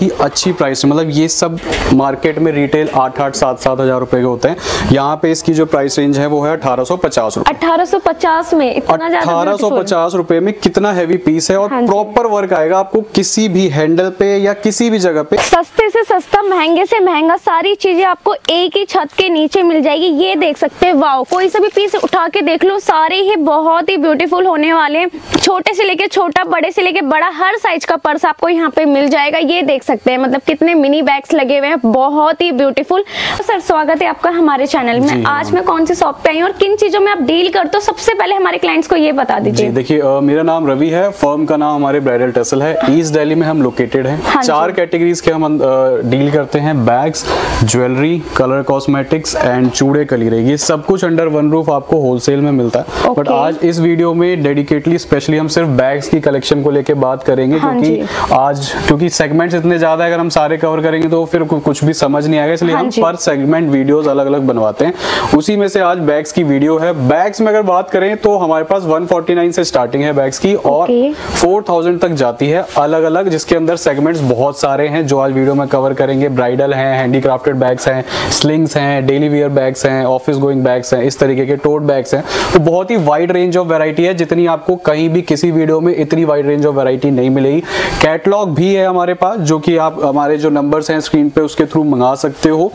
की अच्छी प्राइस मतलब ये सब मार्केट में रिटेल आठ आठ सात सात हज़ार रुपए के होते हैं। यहाँ पे इसकी जो प्राइस रेंज है वो है अठारह सौ पचास रुपए। 1850 में इतना ज़्यादा अठारह सौ पचास रुपए में कितना हैवी पीस है और हाँ प्रॉपर वर्क आएगा आपको किसी भी हैंडल पे या किसी भी जगह पे। सस्ते से सस्ता महँगे से महँगा सारी चीज़ें आपको एक ही छत के नीचे मिल जाएगी। ये देख सकते हैं वाओ कोई सा भी पीस उठा के देख लो सारे ही बहुत ही ब्यूटीफुल होने वाले छोटे से लेके छोटा बड़े से लेके बड़ा हर साइज़ का पर्स आपको यहाँ पे मिल जाएगा। ये देख सकते हैं। मतलब कितने मिनी बैग्स लगे हुए हैं। बहुत ही ब्यूटीफुल तो सर स्वागत है आपका हमारे चैनल में। आज मैं कौन सी शॉप पे आई हूँ और किन चीज़ों में आप डील करते हो? सबसे पहले हमारे क्लाइंट्स को ये बता दीजिए। देखिए मेरा नाम रवि है। फर्म का नाम हमारे ब्राइडल टेसल है। ईस्ट दिल्ली में हम लोकेटेड हैं। हाँ चार कैटेगरीज के हम डील करते हैं। Bags jewellery colour cosmetics and चूड़े कलीरे। ये सब कुछ अंडर वन रूफ आपको होलसेल में मिलता है। बट. आज इस वीडियो में डेडिकेटली स्पेशली हम सिर्फ़ बैग्स की कलेक्शन को लेके बात करेंगे हाँ क्योंकि आज क्योंकि सेगमेंट्स इतने ज़्यादा अगर हम सारे कवर करेंगे तो फिर कुछ भी समझ नहीं आएगा इसलिए हाँ हम पर सेगमेंट वीडियोस अलग अलग बनवाते हैं। उसी में से आज बैग्स की वीडियो है। बैग्स में अगर बात करें तो हमारे पास 149 से स्टार्टिंग है बैग्स की और Okay. 4000 तक जाती है अलग अलग जिसके अंदर सेगमेंट्स बहुत सारे हैं जो आज वीडियो में कवर करेंगे। ब्राइडल हैं हैंडीक्राफ्टेड बैग्स हैं स्लिंग्स हैं डेली वियर बैग्स हैं ऑफ़िस गोइंग बैग्स हैं इस तरीके के टोट बैग्स हैं। तो बहुत ही वाइड रेंज ऑफ़ वैरायटी है जितनी आपको कहीं भी किसी वीडियो में इतनी वाइड रेंज ऑफ़ वैरायटी नहीं मिलेगी। कैटलॉग भी है हमारे पास जो कि आप हमारे जो नंबर्स हैं स्क्रीन पे उसके थ्रू मंगा सकते हो।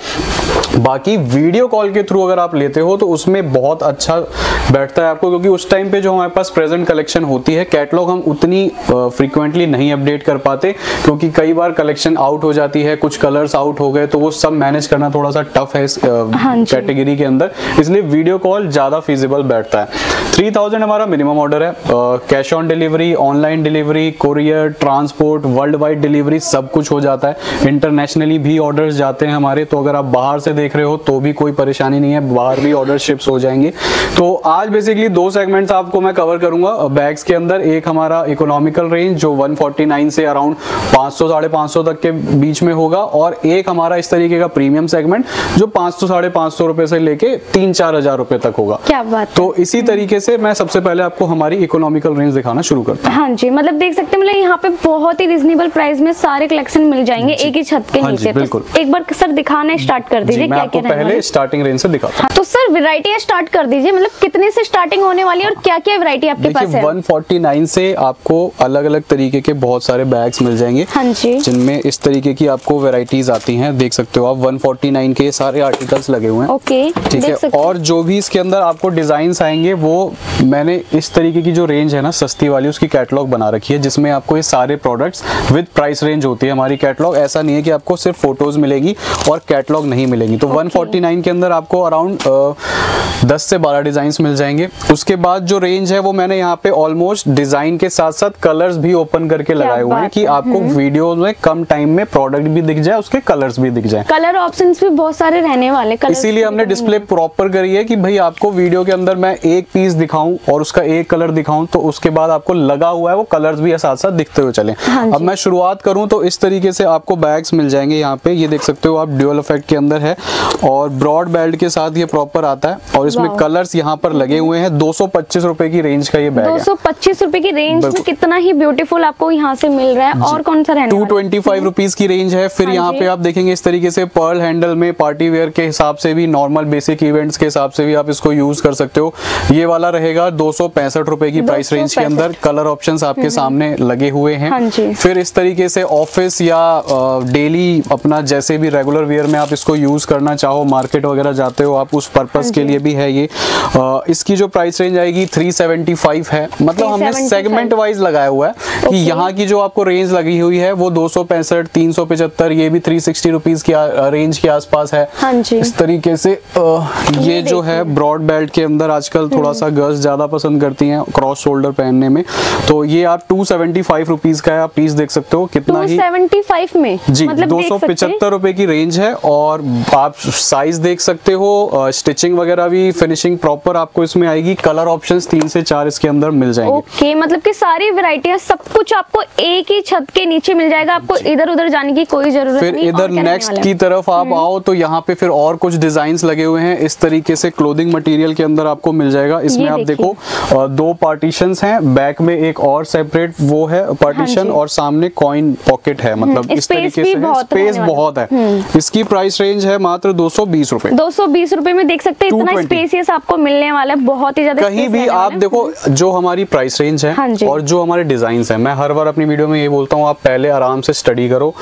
बाकी वीडियो कॉल के थ्रू अगर आप लेते हो तो उसमें बहुत अच्छा बैठता है आपको क्योंकि उस टाइम पे जो हमारे पास प्रेजेंट कलेक्शन होती है कैटलॉग हम उतनी फ्रीक्वेंटली नहीं अपडेट कर पाते क्योंकि कई बार कलेक्शन आउट हो जाती है कुछ कलर्स आउट हो गए तो वो सब मैनेज करना थोड़ा सा टफ है इस हाँ कैटेगरी के अंदर। इसलिए वीडियो कॉल ज़्यादा फिजिबल बैठता है। 3000 हमारा मिनिमम ऑर्डर है cash on delivery online delivery courier transport worldwide delivery सब कुछ हो जाता है। इंटरनेशनली भी ऑर्डर्स जाते हैं हमारे तो अगर आप बाहर से देख रहे हो तो भी कोई परेशानी नहीं है। बाहर भी ऑर्डर शिप्स हो जाएँगे। तो आज बेसिकली दो सेगमेंट्स आपको मैं कवर करूँगा। बैग्स के अंदर एक हमारा इकोनॉमिकल रेंज जो 149 से अराउंड 500 साढ़े पाँच सौ तक के बीच में होगा। और एक हमारा इस तरीके का प्रीमियम सेगमेंट जो 500 साढ़े पाँच सौ रुपए से लेके तीन चार हज़ार रुपए तक होगा। क्या बात तो इसी तरीके से मैं सबसे पहले आपको हमारी इकोनॉमिकल रेंज दिखाना शुरू करता हूँ। हाँ जी मतलब देख सकते हैं मतलब यहाँ पे बहुत ही रिजनेबल प्राइस में सारे कलेक्शन मिल जाएँगे एक ही छत के हाँ नीचे तो बिल्कुल। एक बार सर दिखाना स्टार्ट कर दीजिए क्या क्या पहले स्टार्टिंग रेंज से दिखाता हूँ। तो सर वैरायटी स्टार्ट कर दीजिए मतलब कितने से स्टार्टिंग होने वाली है और क्या क्या वैरायटी आपके पास है? 149 से आपको अलग अलग तरीके के बहुत सारे बैग्स मिल जाएँगे। हाँ जी। जिनमें इस तरीके की आपको वेराइटीज आती है देख सकते हो आप 149 के सारे आर्टिकल्स लगे हुए हैं। ओके ठीक है और जो भी इसके अंदर आपको डिज़ाइन आएँगे वो मैंने इस तरीके की जो रेंज है ना सस्ती वाली उसकी कैटलॉग बना रखी है जिसमें आपको ये सारे प्रोडक्ट्स विद प्राइस रेंज होती है। हमारी कैटलॉग ऐसा नहीं है कि आपको सिर्फ़ फ़ोटोज़ मिलेगी और कैटलॉग नहीं मिलेगी। तो 149 के अंदर आपको अराउंड 10 से 12 डिज़ाइन मिल जाएँगे। उसके बाद जो रेंज है वो मैंने यहाँ पे ऑलमोस्ट डिज़ाइन के साथ साथ कलर्स भी ओपन करके लगाए हुए हैं कि आपको वीडियो में कम टाइम में प्रोडक्ट भी दिख जाए उसके कलर्स भी दिख जाए। कलर ऑप्शंस भी बहुत सारे रहने वाले इसीलिए हमने डिस्प्ले प्रॉपर करी है कि भाई आपको वीडियो के अंदर मैं एक पीस दिखाऊँ और उसका एक कलर दिखाऊँ तो उसके बाद आपको लगा हुआ है वो कलर्स भी साथ साथ दिखते हुए चले। हाँ अब मैं शुरुआत करूँ तो इस तरीके से आपको बैग्स मिल जाएँगे यहाँ पे। ये देख सकते हो आप ड्यूअल इफ़ेक्ट के अंदर है और ब्रॉड बेल्ट के साथ ये प्रॉपर आता है और इसमें। कलर्स यहाँ पर लगे हुए हैं। दो रुपए की रेंज का ये बैग दो सौ की रेंज में कितना ही ब्यूटीफुल आपको यहाँ से मिल रहा है। और कौन सा रहने टू ट्वेंटी फाइव रुपीज़ की रेंज है। फिर हाँ यहाँ पे आप देखेंगे इस तरीके से पर्ल हैंडल में पार्टी वेयर के हिसाब से भी नॉर्मल बेसिक इवेंट्स के हिसाब से भी आप इसको यूज़ कर सकते हो। ये वाला रहेगा दो सौ रुपए की प्राइस रेंज के अंदर। कलर ऑप्शन आपके सामने लगे हुए हैं। हाँ जी। फिर इस तरीके से ऑफ़िस या डेली अपना जैसे भी रेगुलर वेयर में आप इसको यूज़ करना चाहो मार्केट वगैरह जाते हो आप उस पर्पस हाँ के लिए भी है ये। अ, इसकी जो प्राइस रेंज आएगी 375 है। मतलब हमने सेगमेंट वाइज लगाया हुआ है कि Okay. यहाँ की जो आपको रेंज लगी हुई है वो दो सौ पैंसठ तीन सौ पचहत्तर ये भी थ्री सिक्सटी रुपीज़ की रेंज के आसपास है। हाँ जी। इस तरीके से अ, ये ये जो है ब्रॉड बेल्ट के अंदर आजकल थोड़ा सा गर्ल्स ज़्यादा पसंद करती हैं क्रॉस शोल्डर पहनने में। तो ये आप टू सेवेंटी फाइव रुपीज़ का है आप पीस देख सकते हो कितना ही 275 में। जी मतलब दो सौ पिछहत्तर रुपए की रेंज है और आप साइज़ देख सकते हो स्टिचिंग वगैरह भी फिनिशिंग प्रॉपर आपको इसमें आएगी। कलर ऑप्शन तीन से चार इसके अंदर मिल जाएँगे। ओके मतलब कि सारी वैरायटियाँ सब कुछ आपको एक ही छत के नीचे मिल जाएगा। आपको इधर उधर जाने की कोई ज़रूरत फिर इधर नेक्स्ट की तरफ़ आप हम्म। आओ तो यहाँ पे फिर और कुछ डिज़ाइन लगे हुए हैं। इस तरीके से क्लोदिंग मटेरियल के अंदर आपको मिल जाएगा। इसमें आप देखो दो पार्टीशन हैं बैक में एक और सेपरेट वो है पार्टीशन हाँ और सामने कॉइन पॉकेट है। मतलब इस तरीके से बहुत स्पेस बहुत है। इसकी प्राइस रेंज है मात्र दो सौ बीस रूपए। दो सौ बीस रूपए में देख सकते हैं इतना स्पेसियस आपको मिलने वाला है बहुत ही ज़्यादा कहीं भी आप देखो जो हमारी प्राइस रेंज हाँ है और जो हमारे डिज़ाइन है मैं हर बार अपनी वीडियो में ये बोलता हूँ आप पहले आराम से स्टडी करो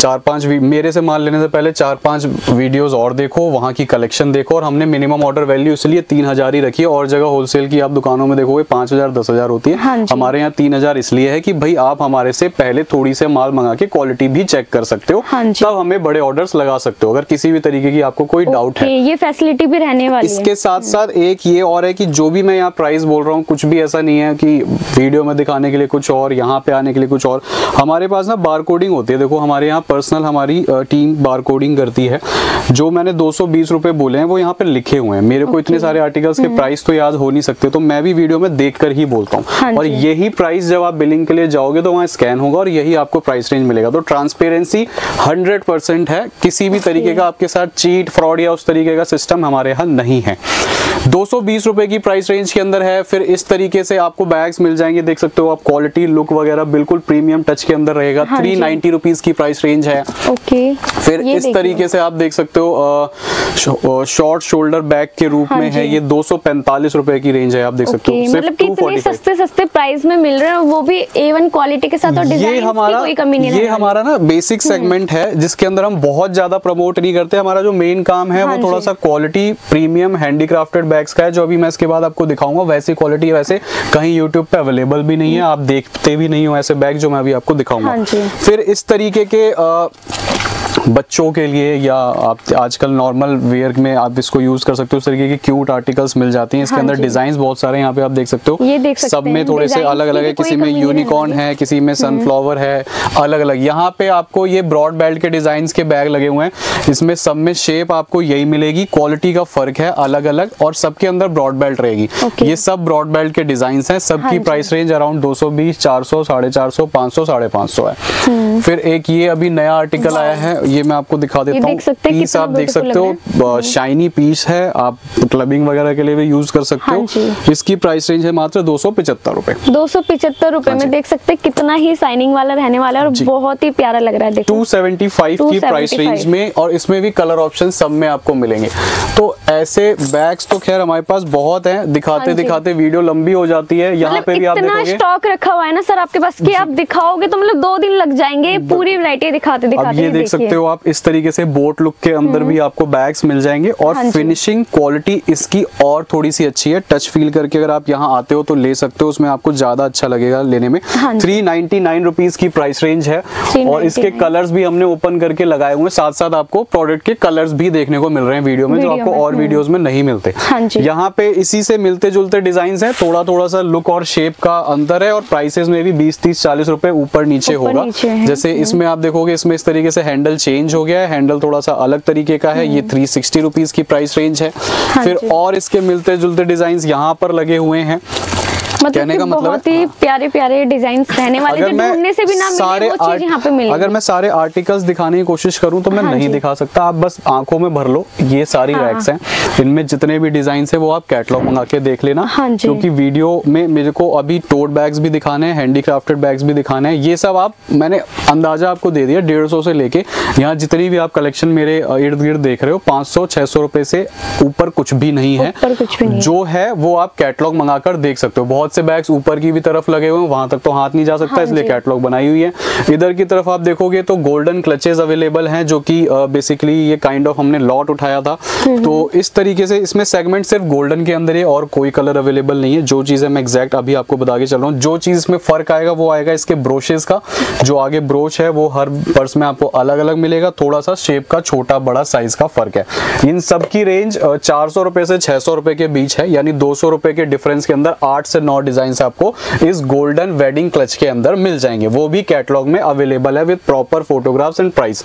चार पाँच मेरे से माल लेने से पहले चार पाँच वीडियोस और देखो वहाँ की कलेक्शन देखो और हमने मिनिमम ऑर्डर वैल्यू इसलिए तीन हज़ार ही रखी है। और जगह होलसेल की आप दुकानों में देखोगे पाँच हज़ार दस हज़ार होती हाँ। है। हमारे यहाँ तीन हज़ार इसलिए है कि भाई आप हमारे से पहले थोड़ी से माल मंगा के क्वालिटी भी चेक कर सकते हो हाँ तब हमें बड़े ऑर्डर्स लगा सकते हो अगर किसी भी तरीके की आपको कोई डाउट है। ये फैसिलिटी भी रहने वाली है। इसके साथ साथ एक ये और है कि जो भी मैं यहाँ प्राइस बोल रहा हूँ कुछ भी ऐसा नहीं है कि वीडियो में दिखाने के लिए कुछ और यहाँ पे आने के लिए कुछ और। हमारे पास ना बार कोडिंग होती है। देखो हमारे यहाँ पर्सनल हमारी टीम बार कोडिंग करती है। जो मैंने दो सौ बोले हैं वो यहाँ पे लिखे हुए हैं। मेरे को इतने सारे आर्टिकल्स के प्राइस तो याद हो नहीं सकते तो मैं भी वीडियो में देख ही बोलता हाँ। हूँ और यही प्राइस जब आप बिलिंग के लिए जाओगे तो वहाँ स्कैन होगा और यही आपको प्राइस रेंज मिलेगा। तो ट्रांसपेरेंसी हंड्रेड परसेंट है। किसी भी तरीके का आपके साथ चीट फ्रॉड या उस तरीके का सिस्टम हमारे यहाँ नहीं है। दो सौ बीस रुपए की प्राइस रेंज के अंदर है। फिर इस तरीके से आपको बैग्स मिल जाएँगे। देख सकते हो आप क्वालिटी लुक वगैरह बिल्कुल प्रीमियम टच के अंदर रहेगा। हाँ थ्री जी। नाइनटी रुपीज़ की प्राइस रेंज है। ओके फिर इस तरीके से आप देख सकते हो शॉर्ट शोल्डर बैग के रूप हाँ में है ये दो सौ रुपए की रेंज है आप देख सकते हो। मतलब कि सस्ते सस्ते प्राइस में मिल रहे हैं वो भी ए क्वालिटी के साथ और ये हमारा कोई कमी नहीं ये हमारा ना बेसिक सेगमेंट है जिसके अंदर हम बहुत ज़्यादा प्रमोट नहीं करते। हमारा जो मेन काम है हाँ वो थोड़ा सा क्वालिटी प्रीमियम हैंडीक्राफ्टेड बैग्स का है जो अभी मैं इसके बाद आपको दिखाऊँगा। वैसी क्वालिटी वैसे कहीं यूट्यूब पे अवेलेबल भी नहीं है आप देखते भी नहीं हो ऐसे बैग जो मैं अभी आपको दिखाऊँगा। हाँ फिर इस तरीके के बच्चों के लिए या आप आजकल नॉर्मल वेयर में आप इसको यूज़ कर सकते हो उस तरीके की क्यूट आर्टिकल्स मिल जाती हैं। इसके हाँ अंदर डिज़ाइन बहुत सारे यहाँ पे आप देख सकते हो। ये देख सकते सब में थोड़े से अलग अलग है किसी में यूनिकॉर्न है। किसी में सनफ्लावर है अलग अलग यहाँ पे आपको ये ब्रॉड बेल्ट के डिज़ाइन के बैग लगे हुए हैं। इसमें सब में शेप आपको यही मिलेगी क्वालिटी का फ़र्क है अलग अलग और सबके अंदर ब्रॉड बेल्ट रहेगी। ये सब ब्रॉड बेल्ट के डिज़ाइन हैं सबकी प्राइस रेंज अराउंड 220 400 साढ़े चार सौ पाँच सौ साढ़े पाँच सौ है। फिर एक ये अभी नया आर्टिकल आया है ये मैं आपको दिखा देता हूँ। पीस आप देख सकते हो। शाइनी पीस है। आप क्लबिंग वगैरह के लिए भी यूज़ कर सकते हाँ। हो इसकी प्राइस रेंज है मात्र दो सौ पिछहत्तर रुपए। दो सौ पिछहत्तर रूपए हाँ में देख सकते हैं कितना ही साइनिंग वाला रहने वाला है और बहुत ही प्यारा लग रहा है देखो। 275 की प्राइस रेंज में और इसमें भी कलर ऑप्शन सब में आपको मिलेंगे। तो ऐसे बैग्स तो खैर हमारे पास बहुत हैं। दिखाते हाँ दिखाते वीडियो लंबी हो जाती है। यहाँ मतलब पे भी आप देखोगे। स्टॉक रखा हुआ है ना सर आपके पास कि आप दिखाओगे तो मतलब दो दिन लग जाएँगे। पूरी वैरायटी दिखाते दिखाते ये देख सकते हो आप इस तरीके से बोट लुक के अंदर भी आपको बैग्स मिल जाएँगे और हाँ फिनिशिंग क्वालिटी इसकी और थोड़ी सी अच्छी है। टच फील करके अगर आप यहाँ आते हो तो ले सकते हो। उसमें आपको ज़्यादा अच्छा लगेगा लेने में। हाँ थ्री नाइनटी नाइन रुपीज़ की प्राइस रेंज है और इसके 399 कलर्स भी हमने ओपन करके लगाए हुए साथ साथ आपको प्रोडक्ट के कलर्स भी देखने को मिल रहे हैं वीडियो में जो आपको और वीडियोस में नहीं मिलते। हाँ यहाँ पे इसी से मिलते जुलते डिज़ाइन है। थोड़ा थोड़ा सा लुक और शेप का अंतर है और प्राइसेस में भी बीस तीस चालीस रुपए ऊपर नीचे होगा। जैसे इसमें आप देखोगे इसमें इस तरीके से हैंडल चेंज हो गया है हैंडल थोड़ा सा अलग तरीके का है ये थ्री सिक्सटी रुपीज़ की प्राइस रेंज है। हाँ फिर और इसके मिलते जुलते डिज़ाइन यहाँ पर लगे हुए हैं। मतलब कहने का मतलब बहुत ही प्यारे प्यारे डिज़ाइन रहने वाले जो ढूँढने से भी ना मिले वो चीज़ यहाँ पे मिलेगी अगर मैं सारे आर्टिकल्स दिखाने की कोशिश करूँ तो मैं हाँ नहीं दिखा सकता। आप बस आँखों में भर लो ये सारी हाँ। रैक्स हैं। इनमें जितने भी डिज़ाइन है वो आप कैटलॉग मंगा के देख लेना। हाँ। क्योंकि वीडियो में मेरे को अभी टोट बैग्स भी दिखाने हैं हैंडीक्राफ्टेड बैग्स भी दिखाने हैं। ये सब आप मैंने अंदाज़ा आपको दे दिया डेढ़ सौ से लेके। यहाँ जितनी भी आप कलेक्शन मेरे इर्द गिर्द देख रहे हो पाँच सौ छह सौ रुपए से ऊपर कुछ भी नहीं है। कुछ भी नहीं। जो है वो आप कैटलॉग मंगाकर देख सकते हो। बहुत से बैग्स ऊपर की भी तरफ़ लगे हुए हैं वहाँ तक तो हाथ नहीं जा सकता हाँ इसलिए कैटलॉग बनाई हुई है। इधर की तरफ़ आप देखोगे तो गोल्डन क्लचेस अवेलेबल हैं जो कि बेसिकली ये काइंड ऑफ़ हमने लॉट उठाया था। तो इस तरीके से इसमें सेगमेंट सिर्फ़ गोल्डन के अंदर है और कोई कलर अवेलेबल नहीं है। जो चीज़ है मैं एग्जैक्ट अभी आपको बता के चल रहा हूँ। जो चीज़ इसमें फ़र्क आएगा वो आएगा इसके ब्रोशेस का। जो आगे ब्रोच है वो हर पर्स में आपको अलग अलग मिलेगा। थोड़ा सा शेप का छोटा बड़ा साइज़ का फ़र्क है। इन सब की रेंज चार चार सौ रुपए से छह सौ रुपए के बीच है यानी दो सौ रुपए के डिफरेंस के अंदर आठ से नौ डिज़ाइन आपको इस गोल्डन वेडिंग क्लच के अंदर मिल जाएँगे। वो भी कैटलॉग में अवेलेबल है with proper photographs and price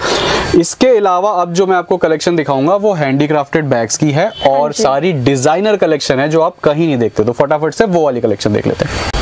इसके अलावा अब जो मैं आपको कलेक्शन दिखाऊँगा वो हैंडीक्राफ्टेड बैग्स की है और सारी डिज़ाइनर कलेक्शन है जो आप कहीं नहीं देखते तो फटाफट से वो वाली कलेक्शन देख लेते हैं।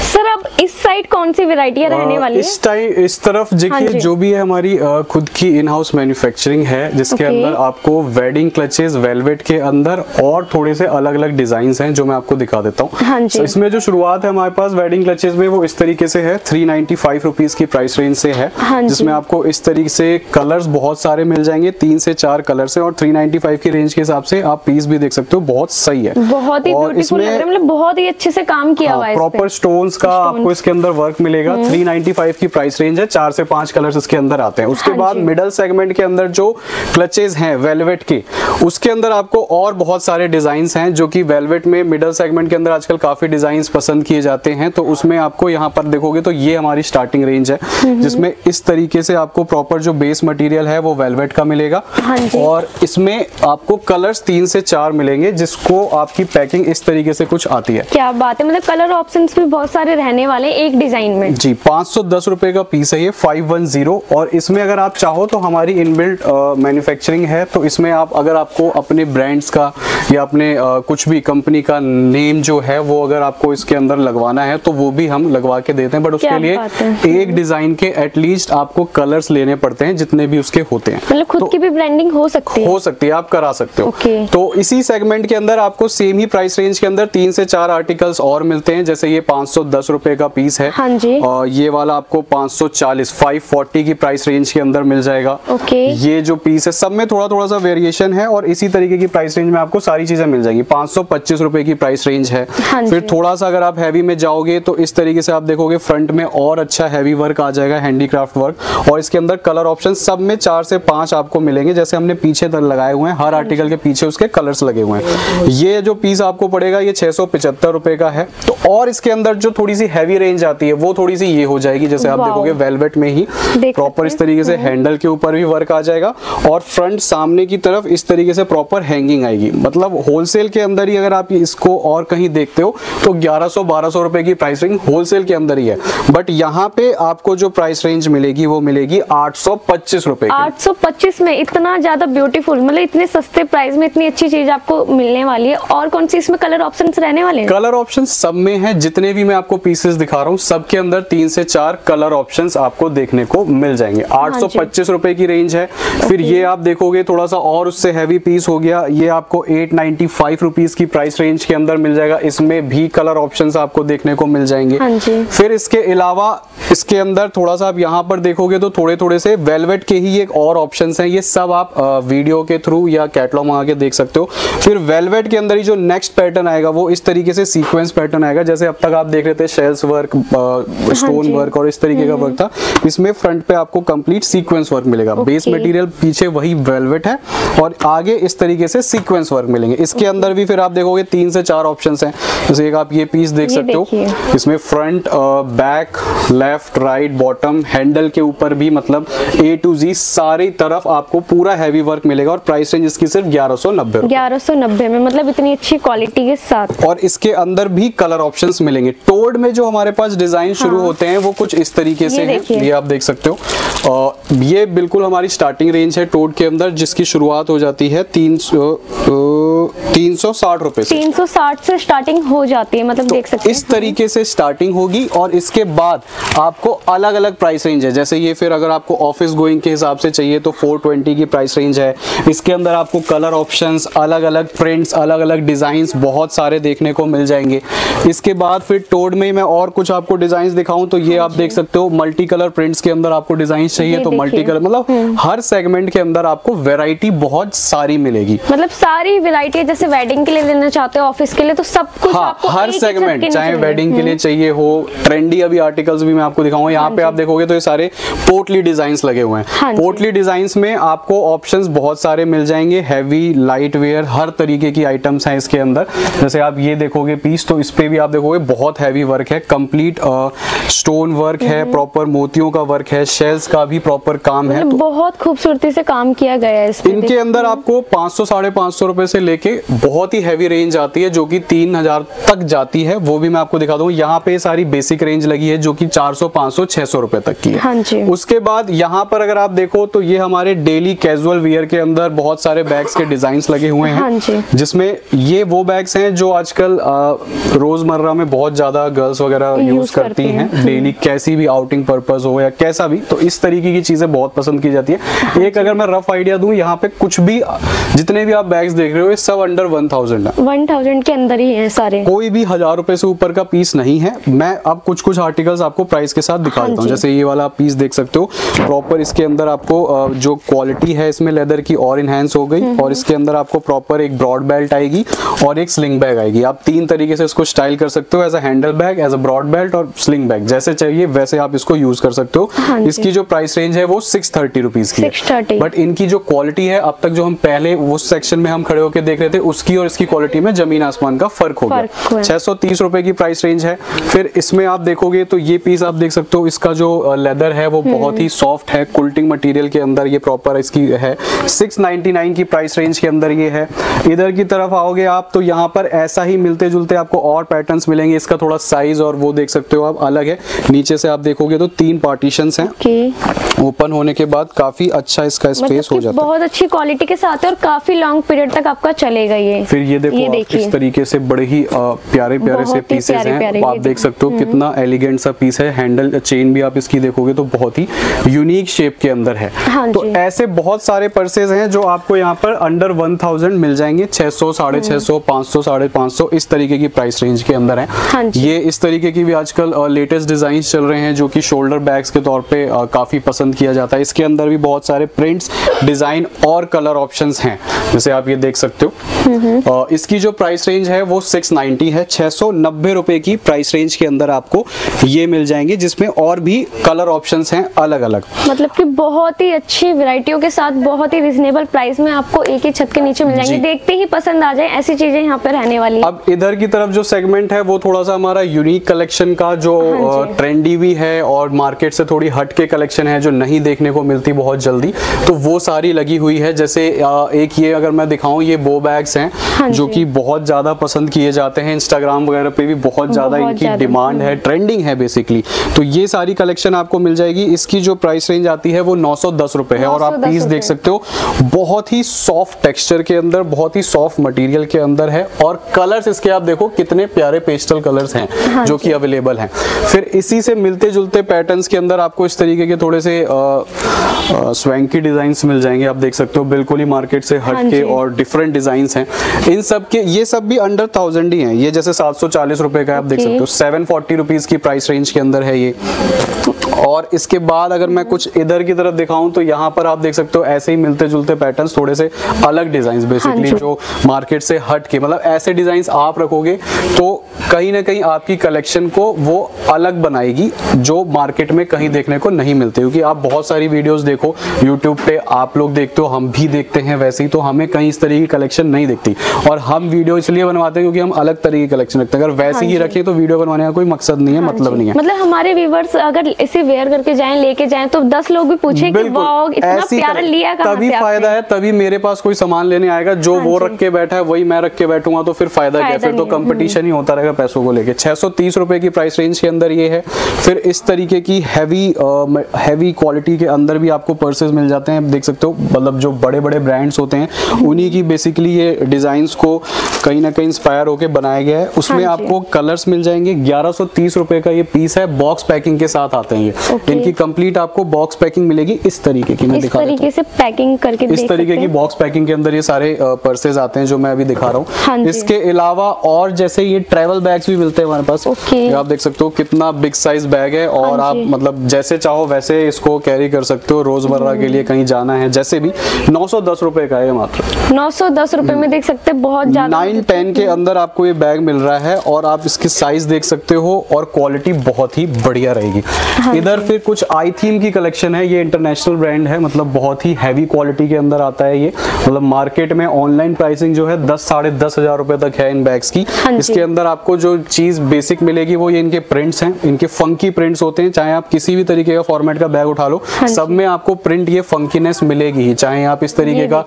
साइड कौन सी वेराइटियाँ रहने वाली इस टाइम इस तरफ़ हाँ देखिए जी। जो भी है हमारी खुद की इन हाउस मैन्युफैक्चरिंग है जिसके अंदर आपको वेडिंग क्लचेस वेलवेट के अंदर और थोड़े से अलग अलग डिज़ाइन हैं जो मैं आपको दिखा देता हूँ। हाँ So, इसमें जो शुरुआत है हमारे पास वेडिंग क्लचेस में वो इस तरीके से है थ्री नाइनटी फाइव रुपीज़ की प्राइस रेंज से है हाँ जिसमें आपको इस तरीके से कलर्स बहुत सारे मिल जाएँगे तीन से चार कलर हैं और थ्री नाइनटी फाइव की रेंज के हिसाब से आप पीस भी देख सकते हो बहुत सही है। बहुत ही ब्यूटीफुल लग रहा है मतलब बहुत ही अच्छे से काम किया हुआ है प्रॉपर स्टोन्स का आपको इसके अंदर वर्क मिलेगा। 395 की प्राइस रेंज है। चार से पाँच कलर्स इसके अंदर आते हैं। उसके हाँ बाद मिडल सेगमेंट के अंदर जो क्लचेज हैं वेलवेट के उसके अंदर आपको और बहुत सारे डिज़ाइन हैं जो कि वेलवेट में मिडल सेगमेंट के अंदर आजकल काफ़ी डिज़ाइन पसंद किए जाते हैं। तो उसमें आपको यहाँ पर देखोगे तो ये हमारी स्टार्टिंग रेंज है जिसमें इस तरीके से आपको प्रॉपर जो बेस मटेरियल है वो वेलवेट का मिलेगा। हाँ और इसमें आपको कलर्स तीन से चार मिलेंगे जिसको आपकी पैकिंग इस तरीके से कुछ आती है। क्या बात है। मतलब कलर ऑप्शंस भी बहुत सारे रहने वाले हैं। एक डिज़ाइन में। जी पाँच सौ दस रुपए का पीस है ये फाइव वन ज़ीरो। और इसमें अगर आप चाहो तो हमारी इनबिल्ट मैन्युफैक्चरिंग है तो इसमें आप अगर आपको अपने ब्रांड्स का या अपने अ, कुछ भी कंपनी का नेम जो है वो अगर आपको इसके अंदर लगवाना है तो वो भी हम लगवा के देते हैं। बट उसके लिए एक डिज़ाइन के एटलीस्ट आपको कलर्स लेने पड़ते हैं जितने भी उसके होते हैं। मतलब खुद की भी ब्रांडिंग हो सकती है। हो सकती है आप करा सकते हो। तो इसी सेगमेंट के अंदर आपको सेम ही प्राइस रेंज के अंदर तीन से चार आर्टिकल्स और मिलते हैं। जैसे ये पाँच सौ दस रुपए का पीस है। हाँ जी। और ये वाला आपको 540 540 की प्राइस रेंज के अंदर मिल जाएगा। Okay. ये जो पीस है सब में थोड़ा थोड़ा सा वेरिएशन है और इसी तरीके की प्राइस रेंज में आपको सारी चीज़ें मिल जाएगी। पाँच रुपए की प्राइस रेंज है। हाँ फिर थोड़ा सा अगर आप हैवी में जाओगे तो इस तरीके से आप देखोगे फ्रंट में और अच्छा हैवी वर्क आ जाएगा हैंडीक्राफ्ट वर्क और इसके अंदर कलर ऑप्शन सब में चार से पाँच आपको मिलेंगे। जैसे हमने पीछे लगाए हुए हैं हर आर्टिकल के पीछे उसके कलर्स लगे हुए हैं। ये जो पीस आपको पड़ेगा ये छह सौ रुपए का है। तो और इसके अंदर जो थोड़ी सी हैवी रेंज आती है वो थोड़ी सी ये हो जाएगी जैसे आप देखोगे वेलवेट में ही प्रॉपर इस तरीके से हैंडल के ऊपर भी वर्क आ जाएगा और फ्रंट सामने की तरफ़ इस तरीके से प्रॉपर हैंगिंग आएगी। मतलब होलसेल के अंदर ही अगर आप इसको और कहीं देखते हो तो 1100 1200 रुपए की प्राइस रेंज होलसेल के अंदर ही है। बट यहाँ पे आपको जो प्राइस रेंज मिलेगी वो मिलेगी आठ सौ पच्चीस रुपए की। 825 में इतना ज़्यादा ब्यूटीफुल मतलब इतने सस्ते प्राइस में इतनी अच्छी चीज़ आपको मिलने वाली है। और कौन सी इसमें कलर ऑप्शन रहने वाले कलर ऑप्शन सब में है जितने भी मैं आपको पीसेस दिखा रहा हूँ सबके अंदर तीन से चार कलर ऑप्शन आपको देखने को मिल जाएँगे। आठ सौ पच्चीस रुपए की रेंज है। फिर ये आप देखोगे थोड़ा सा और उससे हैवी पीस हो गया। ये आपको एट नाइनटी फाइव रुपीज़ की प्राइस रेंज के अंदर मिल जाएगा। इसमें भी कलर ऑप्शन आपको देखने को मिल जाएँगे। हाँ फिर इसके अलावा इसके अंदर थोड़ा सा आप यहाँ पर देखोगे तो थोड़े थोड़े से वेलवेट के ही एक और ऑप्शंस हैं। ये सब आप वीडियो के थ्रू या कैटलॉग मंगा के देख सकते हो। फिर वेलवेट के अंदर ही जो नेक्स्ट पैटर्न आएगा वो इस तरीके से सीक्वेंस पैटर्न आएगा। जैसे अब तक आप देख रहे थे शेल्स वर्क स्टोन। वर्क और इस तरीके का वर्क था। इसमें फ्रंट पे आपको कंप्लीट सीक्वेंस वर्क मिलेगा। बेस मटेरियल पीछे वही वेलवेट है और आगे इस तरीके से सीक्वेंस वर्क मिलेंगे। इसके अंदर भी फिर आप देखोगे तीन से चार ऑप्शन हैं। जैसे एक आप ये पीस देख ये सकते हो। इसमें front back left right bottom handle के ऊपर भी मतलब ए टू जी सारी तरफ़ आपको पूरा हैवी वर्क मिलेगा और प्राइस रेंज इसकी सिर्फ़ ग्यारह सौ नब्बे ग्यारह सौ नब्बे में मतलब इतनी अच्छी क्वालिटी के साथ। और इसके अंदर भी कलर ऑप्शंस मिलेंगे। टोड में जो हमारे पास डिज़ाइन शुरू हाँ। होते हैं वो कुछ इस तरीके से है ये आप देख सकते हो ये बिल्कुल हमारी स्टार्टिंग रेंज है टोट के अंदर जिसकी शुरुआत हो जाती है तीन सौ तीन सौ साठ रूपए तीन सौ साठ से स्टार्टिंग हो जाती है मतलब तो देख सकते इस तरीके से स्टार्टिंग होगी और इसके बाद आपको अलग अलग प्राइस रेंज है। जैसे ये फिर अगर आपको ऑफ़िस गोइंग के हिसाब से चाहिए तो 420 की प्राइस रेंज है। इसके अंदर आपको कलर ऑप्शंस अलग अलग प्रिंट्स अलग अलग डिज़ाइन बहुत सारे देखने को मिल जाएँगे। इसके बाद फिर टोड में मैं और कुछ आपको डिज़ाइन दिखाऊँ तो ये आप देख सकते हो मल्टी कलर प्रिंट्स के अंदर आपको डिज़ाइन चाहिए तो मल्टी कलर मतलब हर सेगमेंट के अंदर आपको वेराइटी बहुत सारी मिलेगी। मतलब सारी वैरायटी जैसे वेडिंग के लिए लेना चाहते हो ऑफ़िस के लिए तो सब कुछ हाँ आपको हर ही सेगमेंट चाहे वेडिंग के लिए चाहिए हो ट्रेंडी अभी आर्टिकल्स भी मैं आपको दिखाऊँगा। यहाँ पे आप देखोगे तो ये सारे पोटली डिज़ाइन लगे हुए हाँ। हैं। पोटली डिज़ाइन में आपको ऑप्शन बहुत सारे मिल जाएँगे। हैवी लाइट वेयर हर तरीके की आइटम्स हैं इसके अंदर। जैसे आप ये देखोगे पीस तो इस पे भी आप देखोगे बहुत हैवी वर्क है। कंप्लीट स्टोन वर्क है प्रॉपर मोतियों का वर्क है शेल्स का भी प्रॉपर काम है। मतलब तो बहुत खूबसूरती से काम किया गया है इनके अंदर आपको 500 साढ़े पाँच सौ रुपए से लेके बहुत ही हैवी रेंज आती है जो कि तीन हज़ार तक जाती है वो भी मैं आपको दिखा दूँ। यहाँ पे सारी बेसिक रेंज लगी है जो कि 400 500 600 रुपए तक की है। हाँ जी। उसके बाद यहाँ पर अगर आप देखो तो ये हमारे डेली कैजुअल वियर के अंदर बहुत सारे बैग्स के डिज़ाइन लगे हुए हैं। हाँ जी। जिसमें ये वो बैग्स हैं जो आजकल रोज़मर्रा में बहुत ज़्यादा गर्ल्स वगैरह यूज़ करती करती हैं। डेली कैसी भी आउटिंग पर्पज हो या कैसा भी तो इस तरीके की चीज़ें बहुत पसंद की जाती है। एक अगर मैं रफ आइडिया दूँ यहाँ पे कुछ भी जितने भी आप बैग्स देख रहे हो ये सब अंडर वन थाउज़ेंड है। वन थाउज़ेंड के अंदर ही है सारे। कोई भी हज़ार रुपए से ऊपर का पीस नहीं है। मैं अब कुछ कुछ आर्टिकल्स आपको प्राइस के साथ दिखा हाँ देता हूँ। जैसे ये वाला पीस देख सकते हो। प्रॉपर इसके अंदर आपको जो क्वालिटी है इसमें लेदर की और इनहेंस हो गई। और इसके अंदर आपको प्रॉपर एक ब्रॉड बेल्ट आएगी और एक स्लिंग बैग आएगी। आप तीन तरीके से इसको स्टाइल कर सकते हो। As a handle bag as a broad belt और स्लिंग बैग जैसे चाहिए वैसे आप इसको यूज़ कर सकते हो। हाँ इसकी जो प्राइस रेंज है वो सिक्स थर्टी रुपीज़ की बट इनकी जो क्वालिटी है अब तक जो हम पहले उस सेक्शन में हम खड़े होकर देख रहे थे उसकी और इसकी क्वालिटी में ज़मीन आसमान का फ़र्क हो गया। छह सौ तीस रुपए की प्राइस रेंज है। फिर इसमें आप देखोगे तो ये पीस आप देख सकते हो इसका जो लेदर है वो बहुत ही सॉफ्ट है। कुल्टिंग मटेरियल के अंदर ये प्रॉपर इसकी है। 699 की प्राइस रेंज के अंदर ये है। इधर की तरफ़ आओगे आप तो यहाँ पर ऐसा ही मिलते जुलते आपको और पैटर्न्स मिलेंगे। इसका थोड़ा साइज़ और वो देख सकते हो आप अलग है। नीचे से आप देखोगे तो तीन पार्टीशन है। ओपन होने के बाद काफ़ी अच्छा इसका स्पेस मतलब हो जाता है। बहुत अच्छी क्वालिटी के साथ है और काफ़ी लॉन्ग पीरियड तक आपका चलेगा ये फिर ये देखो ये आप इस तरीके से बड़े ही प्यारे प्यारे से ही पीसेस प्यारे हैं। प्यारे, आप देख सकते हो कितना एलिगेंट सा पीस है। हैंडल चेन भी आप इसकी देखोगे तो बहुत ही यूनिक शेप के अंदर है। हाँ तो ऐसे बहुत सारे पर्सेज हैं जो आपको यहाँ पर अंडर वन थाउज़ेंड मिल जाएँगे। छह सौ साढ़े छह सौ पाँच सौ साढ़े पाँच सौ इस तरीके की प्राइस रेंज के अंदर हाँ। है ये इस तरीके की भी आजकल लेटेस्ट डिज़ाइन चल रहे हैं जो कि शोल्डर बैग्स के तौर पे अ, काफ़ी पसंद किया जाता है। इसके अंदर भी बहुत सारे प्रिंट्स डिज़ाइन और कलर ऑप्शंस हैं। जैसे आप ये देख सकते हो। इसकी जो प्राइस रेंज है वो 690 है छह सौ नब्बे रुपए की प्राइस रेंज के अंदर आपको ये मिल जाएँगे जिसमें और भी कलर ऑप्शंस हैं अलग अलग मतलब कि बहुत ही अच्छी वैरायटियों के साथ बहुत ही रिजनेबल प्राइस में आपको एक ही छत के नीचे मिल जाएँगे। देखते ही पसंद आ जाए ऐसी चीज़ें यहाँ पे रहने वाली अब इधर की तरफ़ जो सेगमेंट है वो थोड़ा सा हमारा यूनिक कलेक्शन का जो हाँ ट्रेंडी भी है और मार्केट से थोड़ी हट के कलेक्शन है जो नहीं देखने को मिलती बहुत जल्दी तो वो सारी लगी हुई है। जैसे एक ये अगर मैं दिखाऊँ ये बो बैग्स हैं हाँ जो। कि बहुत ज़्यादा पसंद किए जाते हैं इंस्टाग्राम वगैरह पे भी बहुत ज़्यादा इनकी डिमांड है ट्रेंडिंग है बेसिकली तो ये सारी कलेक्शन आपको मिल जाएगी इसकी जो प्राइस रेंज आती है वो नौ सौ दस रुपए है और आप पीस देख सकते हो बहुत ही सॉफ्ट टेक्सचर के अंदर बहुत ही सॉफ्ट मटेरियल के अंदर है और कलर्स इसके आप देखो कितने प्यारे पेस्टल कलर्स हैं हाँ जो। कि अवेलेबल हैं फिर इसी से मिलते जुलते पैटर्न्स के अंदर आपको इस तरीके के थोड़े से स्वैंकी डिज़ाइन मिल जाएँगे आप देख सकते हो बिल्कुल ही मार्केट से हाँ हट के जी। और डिफरेंट डिज़ाइन हैं इन सब के ये सब भी अंडर थाउज़ेंड ही हैं। ये जैसे सात सौ चालीस रुपए का आप देख सकते हो। सेवन फोर्टी रुपीज़ की प्राइस रेंज के अंदर है ये। और इसके बाद अगर मैं कुछ इधर की तरफ़ दिखाऊँ तो यहाँ पर आप देख सकते हो ऐसे ही मिलते जुलते पैटर्न थोड़े से अलग डिज़ाइन बेसिकली जो। मार्केट से हट के मतलब ऐसे डिज़ाइन आप रखोगे तो कहीं ना कहीं आपकी कलेक्शन को वो अलग बनाएगी जो मार्केट में कहीं देखने को नहीं मिलते। क्योंकि आप बहुत सारी वीडियोस देखो यूट्यूब पे आप लोग देखते हो हम भी देखते हैं वैसे ही तो हमें कहीं इस तरह की कलेक्शन नहीं दिखती। और हम वीडियो इसलिए बनवाते हैं क्योंकि हम अलग तरह की कलेक्शन रखते हैं। अगर वैसे हाँ ही। रखें तो वीडियो बनवाने का कोई मकसद नहीं है हाँ मतलब नहीं है। मतलब हमारे व्यूवर्स अगर इसे वेयर करके जाएँ लेके जाएँ तो दस लोग भी पूछे कि वाओ इतना प्यारा लिया कहाँ तभी फ़ायदा है तभी मेरे पास कोई सामान लेने आएगा जो हाँ वो रख के बैठा है वही मैं रख के बैठूँगा तो फिर फ़ायदा क्या? फिर तो कंपटीशन ही। होता रहेगा पैसों को लेके। छह सौ रुपए की प्राइस रेंज के अंदर ये है। फिर इस तरीके की हैवी हैवी क्वालिटी के अंदर भी आपको पर्सेज मिल जाते हैं। देख सकते हो मतलब जो बड़े बड़े ब्रांड्स होते हैं उन्हीं की बेसिकली ये डिज़ाइन को कहीं ना कहीं इंस्पायर होकर बनाया गया है। उसमें हाँ आपको कलर्स मिल जाएँगे। ग्यारह सौ तीस रुपए का ये पीस है बॉक्स पैकिंग के साथ आते हैं ये। Okay. इनकी कंप्लीट आपको बॉक्स पैकिंग मिलेगी इस तरीके की मैं इस दिखा तरीके से पैकिंग करके इस तरीके की बॉक्स पैकिंग के अंदर ये सारे पर्सेज आते हैं जो मैं अभी दिखा रहा हाँ हूँ। जी। इसके अलावा और जैसे ये ट्रेवल बैग्स भी मिलते हैं हमारे पास। ये आप देख सकते हो कितना बिग साइज़ बैग है और हाँ आप मतलब जैसे चाहो वैसे इसको कैरी कर सकते हो रोज़मर्रा के लिए कहीं जाना है जैसे भी। नौ सौ दस रुपए का है मात्र। नौ सौ दस रुपए में देख सकते हैं बहुत ज़्यादा नाइन टेन के अंदर आपको ये बैग मिल रहा है और आप इसकी साइज़ देख सकते हो और क्वालिटी बहुत ही बढ़िया रहेगी। हाँ इधर इधर फिर कुछ आई थीम की कलेक्शन है। ये इंटरनेशनल ब्रांड है मतलब बहुत ही हैवी क्वालिटी के अंदर आता है ये। मतलब मार्केट में ऑनलाइन प्राइसिंग जो है दस साढ़े दस हज़ार रुपए तक है इन बैग्स की। हाँ इसके अंदर आपको जो चीज़ बेसिक मिलेगी वो ये इनके प्रिंट्स हैं। इनके फंकी प्रिंट्स होते हैं। चाहे आप किसी भी तरीके का फॉर्मेट का बैग उठा लो हाँ सब में आपको प्रिंट ये फंकीनेस मिलेगी ही। चाहे आप इस तरीके का।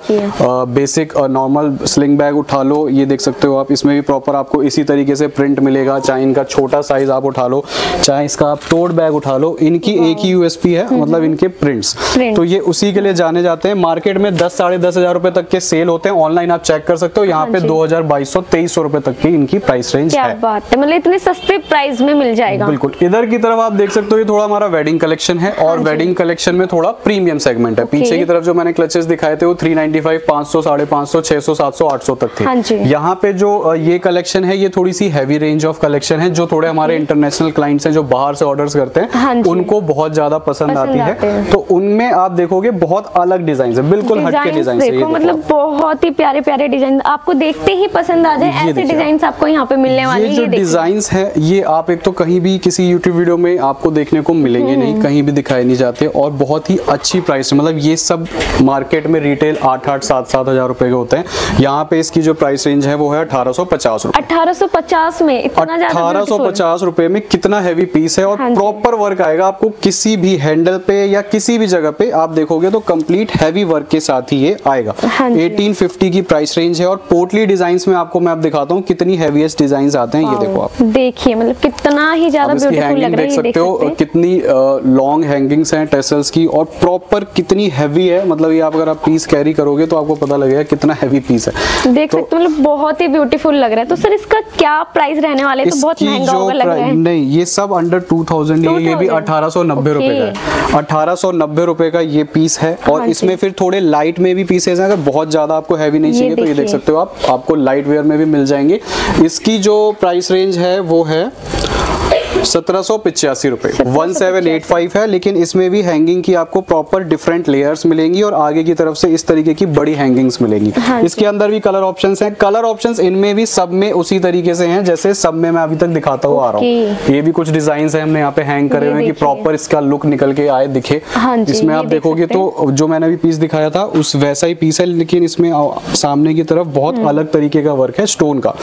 बेसिक नॉर्मल स्लिंग बैग उठा लो ये देख सकते हो आप। इसमें भी प्रॉपर आपको इसी तरीके से प्रिंट मिलेगा। चाहे इनका छोटा साइज़ आप उठा लो चाहे इसका आप तोड़ बैग उठा लो इनकी एक ही यूएसपी है मतलब इनके प्रिंट्स। तो ये उसी के लिए जाने जाते हैं। मार्केट में दस साढ़े दस हज़ार रुपए तक के सेल होते हैं। ऑनलाइन आप चेक कर सकते हो। यहाँ हाँ पे दो हज़ार बाईस सौ तेईस सौ रुपए तक की इनकी प्राइस रेंज क्या है। बात है। मतलब इतने सस्ते प्राइस में मिल जाएगा। बिल्कुल। इधर की तरफ़ आप देख सकते हो ये थोड़ा हमारा वेडिंग कलेक्शन है और वेडिंग कलेक्शन में थोड़ा प्रीमियम सेगमेंट है। पीछे की तरफ़ जो मैंने क्लचेस दिखाए थे वो 395 500 साढ़े पाँच सौ छह सौ सात सौ आठ सौ तक थे। हाँ यहाँ पे जो ये कलेक्शन है ये थोड़ी सी हैवी रेंज ऑफ़ कलेक्शन है जो थोड़े हमारे इंटरनेशनल क्लाइंट्स हैं जो बाहर से ऑर्डर्स करते हाँ। हैं। उनको बहुत ज़्यादा पसंद पसंद आती है। तो उनमें आप देखोगे बहुत अलग डिज़ाइन है बिल्कुल हटके डिज़ाइन देखो मतलब बहुत ही प्यारे प्यारे डिज़ाइन आपको देखते ही पसंद आ जाए ऐसे डिज़ाइन आपको यहाँ पे मिलने वाले जो डिज़ाइन है ये आप एक तो कहीं भी किसी यूट्यूब वीडियो में आपको देखने को मिलेंगे हम्म। नहीं कहीं भी दिखाई नहीं जाते और बहुत ही अच्छी प्राइस मतलब ये सब मार्केट में रिटेल आठ आठ सात सात हज़ार रुपए के होते हैं। यहाँ पे इसकी जो प्राइस रेंज है वो है अठारह सौ पचास रुपए। 1850 में इतना ज़्यादा अठारह सौ पचास रुपए में कितना हैवी पीस है और हाँ प्रॉपर वर्क आएगा। आपको किसी भी हैंडल पे या किसी भी जगह पे आप देखोगे तो कंप्लीट हैवी वर्क के साथ ही ये आएगा। हाँ जी। 1850 की प्राइस रेंज है और पोटली डिज़ाइन में आपको मैं आप दिखाता हूँ कितनी हैवीएस्ट डिज़ाइन आते हैं ये देखो आप। देखिए मतलब कितना ही ज़्यादा हैंगिंग देख सकते हो कितनी लॉन्ग हैंगिंग्स हैं टेसल्स की और प्रॉपर कितनी हैवी है मतलब ये आप अगर आप पीस कैरी करोगे तो आपको पता लगेगा कितना हैवी पीस है। देख तो- सकते हो मतलब बहुत ही ब्यूटीफुल लग रहा है। तो सर इसका क्या प्राइस रहने वाला है? तो बहुत महँगा होगा लग रहा है। नहीं ये सब अंडर 2000 ही है ये भी 2000 अठारह सौ नब्बे रुपए का अठारह सौ नब्बे रुपए का ये पीस है और हाँ इसमें फिर थोड़े लाइट में भी पीसेज हैं। अगर बहुत ज़्यादा आपको हैवी नहीं चाहिए तो ये देख सकते हो आप। आपको लाइट वेयर में भी मिल जाएँगे। इसकी जो प्राइस रेंज है वो है सत्रह सौ पिचासी रुपए। वन सेवन एट फाइव है लेकिन इसमें भी हैंगिंग की आपको प्रॉपर डिफरेंट लेयर्स मिलेंगी और आगे की तरफ़ से इस तरीके की बड़ी हैंगिंग्स मिलेंगी। हाँ इसके अंदर भी कलर ऑप्शंस हैं। कलर ऑप्शंस इनमें भी सब में उसी तरीके से हैं जैसे सब में मैं अभी तक दिखाता हुआ आ रहा हूँ। ये भी कुछ डिज़ाइन है हमने यहाँ पे हैंग करे हुए हैं कि प्रॉपर इसका लुक निकल के आए दिखे। हाँ इसमें आप देखोगे तो जो मैंने अभी पीस दिखाया था उस वैसा ही पीस है लेकिन इसमें सामने की तरफ़ बहुत हम्म। अलग तरीके का वर्क है स्टोन का।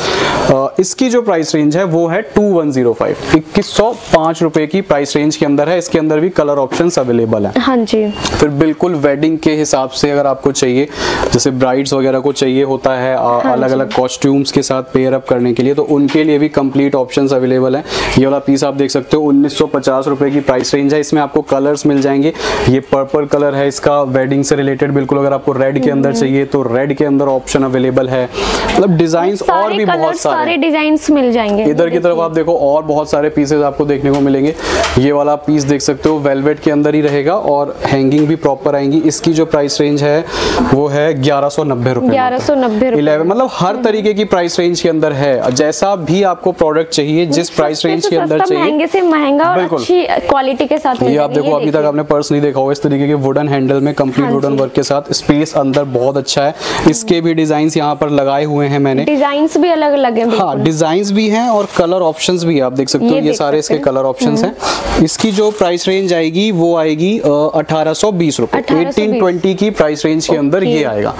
इसकी जो प्राइस रेंज है वो है टू वन ज़ीरो फाइव इक्कीस सौ पाँच रुपए की प्राइस रेंज के अंदर है इसके अंदर भी कलर ऑप्शन अवेलेबल है। हाँ जी। फिर बिल्कुल वेडिंग के हिसाब से अगर आपको चाहिए जैसे ब्राइड्स वगैरह को चाहिए होता है हाँ अलग अलग कॉस्ट्यूम्स के साथ पेयर अप करने के लिए तो उनके लिए भी कंप्लीट ऑप्शन अवेलेबल है। ये वाला पीस आप देख सकते हो उन्नीस सौ पचास रुपए की प्राइस रेंज है। इसमें आपको कलर्स मिल जाएँगे। ये पर्पल कलर है इसका वेडिंग से रिलेटेड बिल्कुल अगर आपको रेड के हम्म। अंदर चाहिए तो रेड के अंदर ऑप्शन अवेलेबल है। मतलब डिज़ाइन और भी बहुत सारे सारे डिज़ाइन मिल जाएँगे। इधर की तरफ़ आप देखो और बहुत सारे पीसेस आपको देखने को मिलेंगे। ये वाला पीस देख सकते हो वेलवेट के अंदर ही रहेगा और हैंगिंग भी प्रॉपर आएँगी। इसकी जो प्राइस रेंज है वो है ग्यारह सौ नब्बे रुपए ग्यारह सौ नब्बे इलेवन मतलब हर तरीके की प्राइस रेंज के अंदर है। जैसा भी आपको प्रोडक्ट चाहिए जिस प्राइस रेंज के अंदर चाहिए। महँगे से महँगा और बिल्कुल। अच्छी क्वालिटी के साथ ये आप देखो अभी तक आपने पर्स नहीं देखा होगा इस तरीके के वुडन हैंडल में कंप्लीट हाँ वुडन वर्क के साथ स्पेस अंदर बहुत अच्छा है। इसके भी डिज़ाइन यहाँ पर लगाए हुए हैं मैंने। डिज़ाइन भी अलग अलग है हाँ डिज़ाइन भी हैं और कलर ऑप्शंस भी हैं। आप देख सकते हो। ये सारे इसके कलर ऑप्शन हैं। इसकी जो प्राइस रेंज आएगी वो आएगी अठारह सौ बीस रुपए। एटीन ट्वेंटी की प्राइस रेंज के अंदर ये आएगा।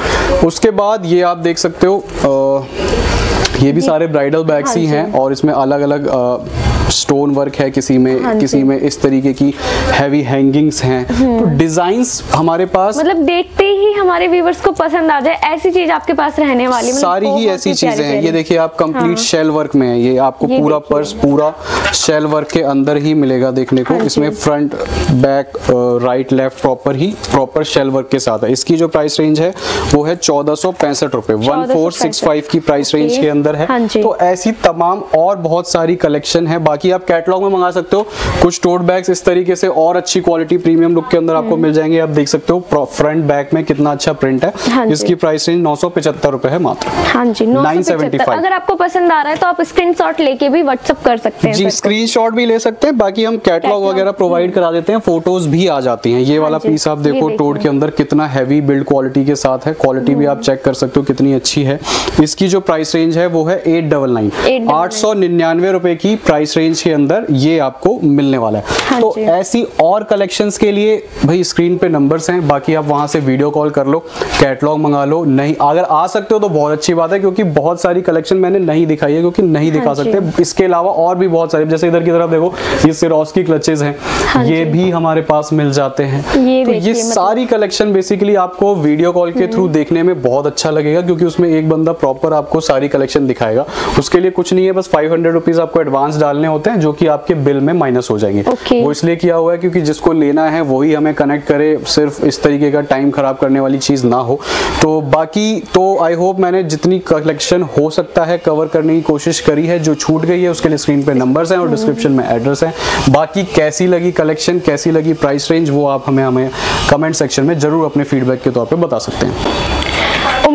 उसके बाद ये आप देख सकते हो ये भी सारे ब्राइडल बैग्स हाँ ही। हैं और इसमें अलग अलग स्टोन वर्क है किसी में हाँ किसी में इस तरीके की हैवी हैंगिंग्स हैं। तो डिजाइंस हमारे पास मतलब देखते ही हमारे व्यूवर्स को पसंद आ जाए ऐसी चीज़ आपके पास रहने वाली मतलब सारी ही ऐसी चीज़ें हैं। ये देखिए आप कंप्लीट हाँ। शेल वर्क में है। ये आपको पूरा पर्स पूरा शेल वर्क के अंदर ही मिलेगा देखने को। हाँ इसमें front back right left proper ही प्रॉपर शेल वर्क के साथ है। इसकी जो प्राइस रेंज है वो है चौदह सौ पैंसठ रुपए। वन फोर सिक्स फाइव की प्राइस रेंज के अंदर है। हाँ तो ऐसी तमाम और बहुत सारी कलेक्शन है। बाकी आप कैटलॉग में मंगा सकते हो। कुछ टोट बैग्स इस तरीके से और अच्छी क्वालिटी प्रीमियम लुक के अंदर आपको मिल जाएँगे। आप देख सकते हो फ्रंट बैक में कितना अच्छा प्रिंट हाँ। है इसकी प्राइस रेंज नौ रुपए है मात्र। हाँ जी 975 975 अगर आपको पसंद आ रहा है तो आप स्क्रीनशॉट लेके भी व्हाट्सअप कर सकते हैं जी को। स्क्रीनशॉट भी ले सकते हैं बाकी हम कैटलॉग वगैरह प्रोवाइड करा देते हैं। फ़ोटोज़ भी आ जाती हैं। ये वाला पीस आप देखो टोड के अंदर कितना हैवी बिल्ड क्वालिटी के साथ है। क्वालिटी भी आप चेक कर सकते हो कितनी अच्छी है। इसकी जो प्राइस रेंज है वो है एट डबल नाइन आठ सौ निन्यानवे रुपए की प्राइस रेंज रेंज के अंदर ये आपको मिलने वाला है। हाँ तो ऐसी और कलेक्शंस के लिए भाई स्क्रीन पे नंबर्स हैं बाकी आप वहाँ से वीडियो कॉल कर लो कैटलॉग मंगा लो नहीं अगर आ सकते हो तो बहुत अच्छी बात है क्योंकि बहुत सारी कलेक्शन मैंने नहीं दिखाई है क्योंकि नहीं दिखा हाँ सकते इसके अलावा और भी बहुत सारे जैसे इधर की तरफ़ देखो ये सिरोस की क्लचेज हैं। हाँ ये भी हमारे पास मिल जाते हैं। ये तो ये मतलब- सारी कलेक्शन बेसिकली आपको वीडियो कॉल के थ्रू देखने में बहुत अच्छा लगेगा क्योंकि उसमें एक बंदा प्रॉपर आपको सारी कलेक्शन दिखाएगा। उसके लिए कुछ नहीं है बस फाइव हंड्रेड रुपीज़ आपको एडवांस डालने होते हैं जो कि आपके बिल में माइनस हो जाएँगे। Okay. वो इसलिए किया हुआ है क्योंकि जिसको लेना है वही हमें कनेक्ट करे सिर्फ़ इस तरीके का टाइम खराब करने वाली चीज़ ना हो। तो बाकी तो आई होप मैंने जितनी कलेक्शन हो सकता है कवर करने की कोशिश करी है जो छूट गई है उसके लिए स्क्रीन पे नंबर्स हैं और डिस्क्रिप्शन में एड्रेस है। बाकी कैसी लगी कलेक्शन कैसी लगी प्राइस रेंज वो आप हमें हमें कमेंट सेक्शन में ज़रूर अपने फीडबैक के तौर पर बता सकते हैं।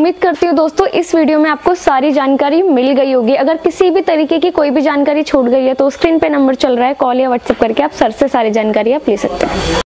उम्मीद करती हूँ दोस्तों, इस वीडियो में आपको सारी जानकारी मिल गई होगी। अगर किसी भी तरीके की कोई भी जानकारी छूट गई है तो स्क्रीन पे नंबर चल रहा है, कॉल या व्हाट्सएप करके आप सर से सारी जानकारी आप ले सकते हैं।